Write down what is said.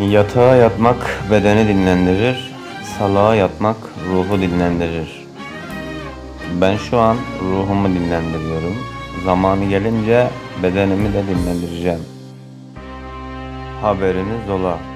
Yatağa yatmak bedeni dinlendirir, salağa yatmak ruhu dinlendirir. Ben şu an ruhumu dinlendiriyorum. Zamanı gelince bedenimi de dinlendireceğim. Haberiniz ola.